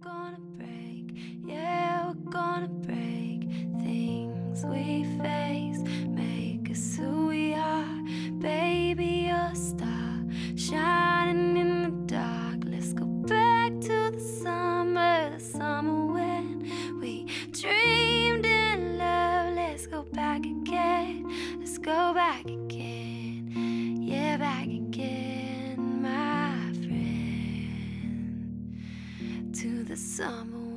gonna break, yeah, we're gonna break. Things we face, make us who we are, baby, a star, shining in the dark. Let's go back to the summer, the summer when we dreamed in love. Let's go back again, let's go back again, yeah, back again, the summer